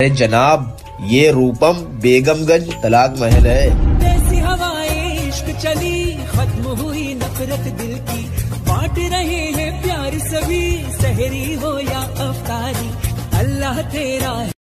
अरे जनाब, ये रूपम बेगमगंज तलाक महल है। ऐसी हवाएँ इश्क चली, खत्म हुई नफरत दिल की। बांट रहे हैं प्यार सभी, सहरी हो या अफतारी, अल्लाह तेरा है।